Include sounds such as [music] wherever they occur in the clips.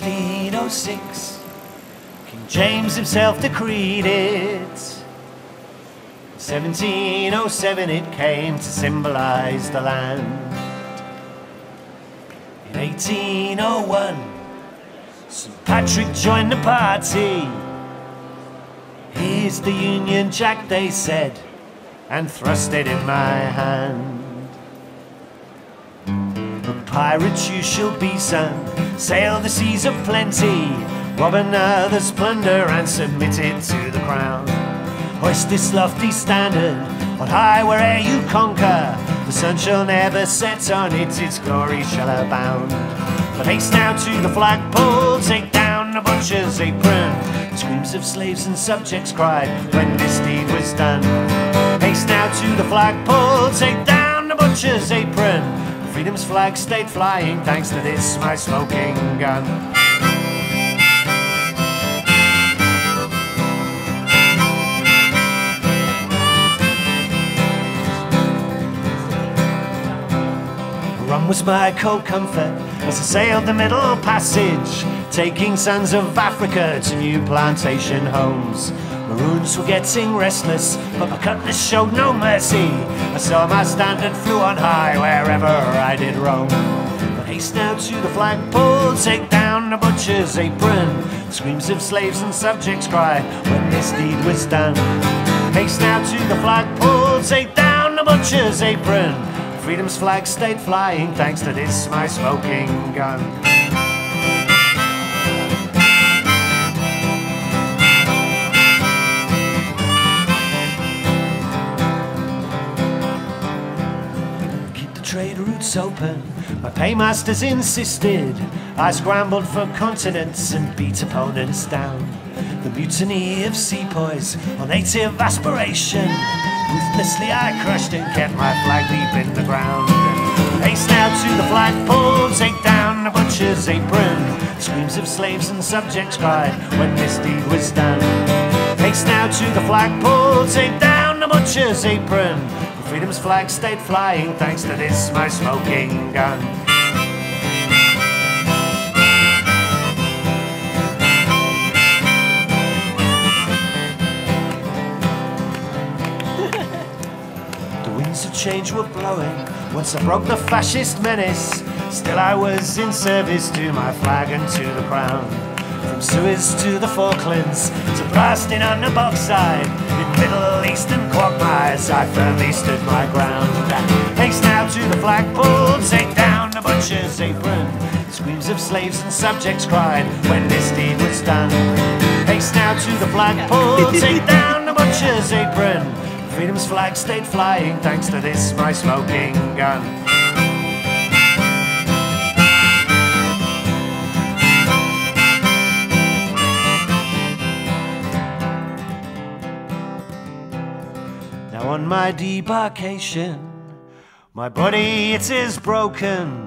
1606, King James himself decreed it. 1707 it came to symbolize the land. In 1801, St. Patrick joined the party. Here's the Union Jack, they said, and thrust it in my hand. A pirate you shall be, son, sail the seas of plenty, rob another's plunder and submit it to the crown. Hoist this lofty standard on high where'er you conquer. The sun shall never set on it, its glory shall abound. But haste now to the flagpole, take down the butcher's apron. Screams of slaves and subjects cried when this deed was done. Haste now to the flagpole, take down the butcher's apron. Freedom's flag stayed flying thanks to this my smoking gun. Rum was my cold comfort as I sailed the middle passage, taking sons of Africa to new plantation homes. Maroons were getting restless, but my cutlass showed no mercy. I saw my standard flew on high wherever I did roam. But haste now to the flagpole, take down the butcher's apron. Screams of slaves and subjects cry when this deed was done. Haste now to the flagpole, take down the butcher's apron. Freedom's flag stayed flying thanks to this my smoking gun. Routes open, my paymasters insisted. I scrambled for continents and beat opponents down. The mutiny of sepoys on native aspiration. Ruthlessly I crushed and kept my flag deep in the ground. Haste now to the flagpole, take down the butcher's apron. Screams of slaves and subjects cried when this deed was done. Haste now to the flagpole, take down the butcher's apron. Freedom's flag stayed flying thanks to this my smoking gun. [laughs] The winds of change were blowing once I broke the fascist menace. Still, I was in service to my flag and to the crown. From Suez to the Falklands to blasting on the Bogside. In Middle Eastern quagmires, I firmly stood my ground. Haste now to the flagpole, take down the butcher's apron. Screams of slaves and subjects cried when this deed was done. Haste now to the flagpole, [laughs] take down the butcher's apron. Freedom's flag stayed flying thanks to this my smoking gun. My debarkation, my body it is broken.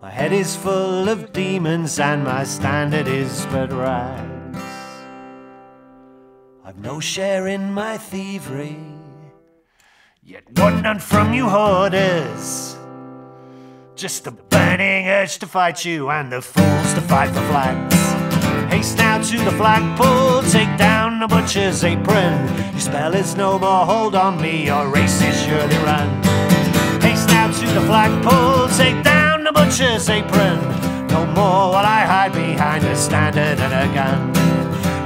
My head is full of demons and my standard is but rags. I've no share in my thievery, yet want none from you hoarders. Just a burning urge to fight you and the fools to fight for flags. Haste now to the flagpole, take down a butcher's apron. Your spell is no more hold on me, your race is surely run. Haste now to the flagpole, take down the butcher's apron. No more will I hide behind a standard and a gun.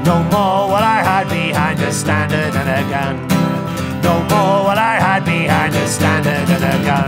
No more will I hide behind a standard and a gun. No more will I hide behind a standard and a gun.